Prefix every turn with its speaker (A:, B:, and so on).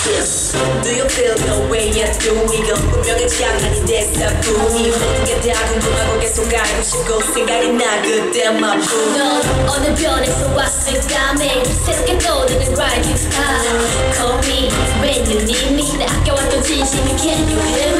A: Rock this Do you feel the way I do 이건 운명의 장난이 됐어 이 모든 게 다 궁금하고 계속 알고 싶고 생각이 나 그때만 부
B: 넌 어느 변에서 왔을까 매일 새롭게 떠오르는 rising star Call me when you need me 내 아껴왔던 진심이 can you hear me